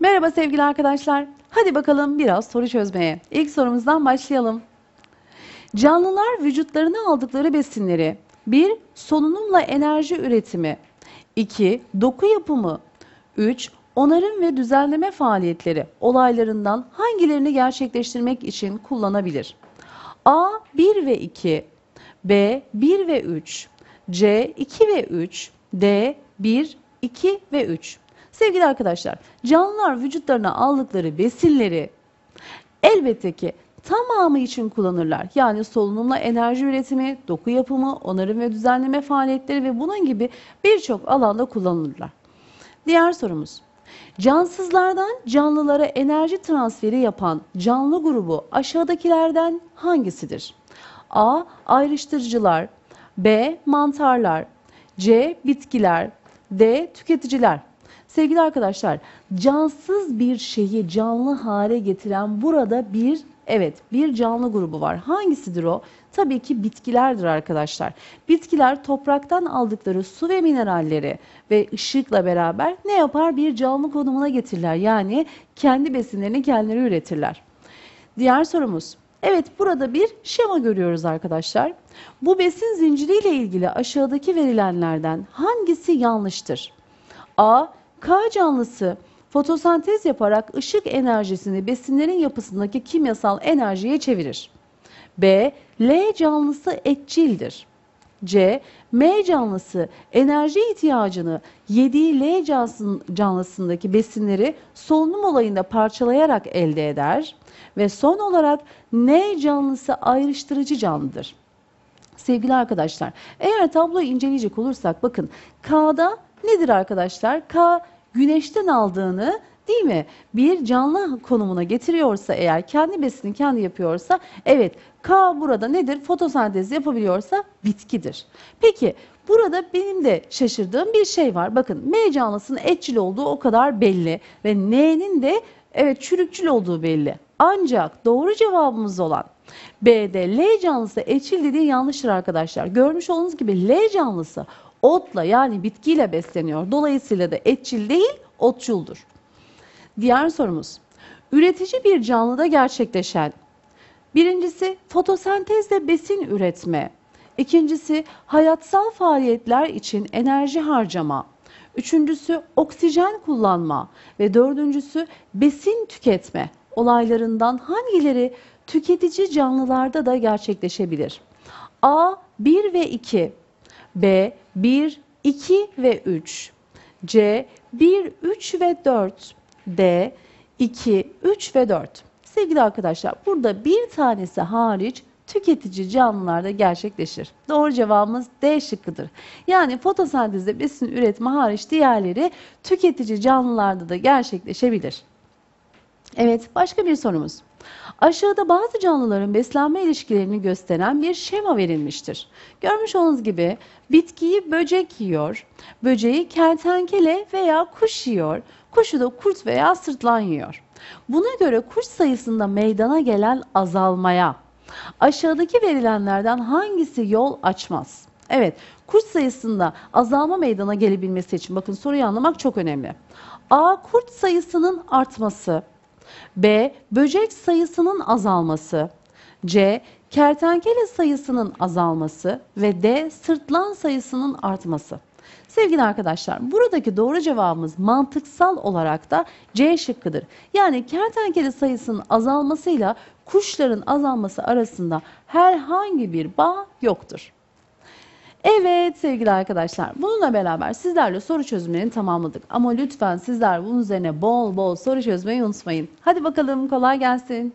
Merhaba sevgili arkadaşlar. Hadi bakalım biraz soru çözmeye. İlk sorumuzdan başlayalım. Canlılar vücutlarına aldıkları besinleri 1. Solunumla enerji üretimi 2. Doku yapımı 3. Onarım ve düzenleme faaliyetleri olaylarından hangilerini gerçekleştirmek için kullanabilir? A. 1 ve 2 B. 1 ve 3 C. 2 ve 3 D. 1, 2 ve 3 Sevgili arkadaşlar, canlılar vücutlarına aldıkları besinleri elbette ki tamamı için kullanırlar. Yani solunumla enerji üretimi, doku yapımı, onarım ve düzenleme faaliyetleri ve bunun gibi birçok alanda kullanılırlar. Diğer sorumuz. Cansızlardan canlılara enerji transferi yapan canlı grubu aşağıdakilerden hangisidir? A. Ayrıştırıcılar B. Mantarlar C. Bitkiler D. Tüketiciler Sevgili arkadaşlar, cansız bir şeyi canlı hale getiren burada bir evet bir canlı grubu var. Hangisidir o? Tabii ki bitkilerdir arkadaşlar. Bitkiler topraktan aldıkları su ve mineralleri ve ışıkla beraber ne yapar? Bir canlı konumuna getirirler. Yani kendi besinlerini kendileri üretirler. Diğer sorumuz. Evet burada bir şema görüyoruz arkadaşlar. Bu besin zinciriyle ilgili aşağıdaki verilenlerden hangisi yanlıştır? A. K canlısı fotosentez yaparak ışık enerjisini besinlerin yapısındaki kimyasal enerjiye çevirir. B. L canlısı etçildir. C. M canlısı enerji ihtiyacını yediği L canlısındaki besinleri solunum olayında parçalayarak elde eder. Ve son olarak N canlısı ayrıştırıcı canlıdır. Sevgili arkadaşlar, eğer tabloyu inceleyecek olursak bakın K'da nedir arkadaşlar? K güneşten aldığını değil mi? Bir canlı konumuna getiriyorsa eğer kendi besini kendi yapıyorsa evet K burada nedir? Fotosentez yapabiliyorsa bitkidir. Peki burada benim de şaşırdığım bir şey var. Bakın M canlısının etçil olduğu o kadar belli ve N'nin de evet çürükçül olduğu belli. Ancak doğru cevabımız olan B'de L canlısı etçil dediği yanlıştır arkadaşlar. Görmüş olduğunuz gibi L canlısı otla yani bitkiyle besleniyor. Dolayısıyla da etçil değil, otçuldur. Diğer sorumuz. Üretici bir canlıda gerçekleşen birincisi fotosentezle besin üretme, ikincisi hayatsal faaliyetler için enerji harcama, üçüncüsü oksijen kullanma ve dördüncüsü besin tüketme olaylarından hangileri tüketici canlılarda da gerçekleşebilir? A 1 ve 2 B 1, 2 ve 3. C 1, 3 ve 4. D 2, 3 ve 4. Sevgili arkadaşlar burada bir tanesi hariç tüketici canlılarda gerçekleşir. Doğru cevabımız D şıkkıdır. Yani fotosentezde besin üretme hariç diğerleri tüketici canlılarda da gerçekleşebilir. Evet başka bir sorumuz. Aşağıda bazı canlıların beslenme ilişkilerini gösteren bir şema verilmiştir. Görmüş olduğunuz gibi bitkiyi böcek yiyor, böceği kertenkele veya kuş yiyor, kuşu da kurt veya sırtlan yiyor. Buna göre kuş sayısında meydana gelen azalmaya aşağıdaki verilenlerden hangisi yol açmaz? Evet, kurt sayısında azalma meydana gelebilmesi için bakın soruyu anlamak çok önemli. A. Kurt sayısının artması. B. Böcek sayısının azalması. C. Kertenkele sayısının azalması ve D. Sırtlan sayısının artması. Sevgili arkadaşlar buradaki doğru cevabımız mantıksal olarak da C şıkkıdır. Yani kertenkele sayısının azalmasıyla kuşların azalması arasında herhangi bir bağ yoktur. Evet sevgili arkadaşlar bununla beraber sizlerle soru çözümlerini tamamladık. Ama lütfen sizler bunun üzerine bol bol soru çözmeyi unutmayın. Hadi bakalım kolay gelsin.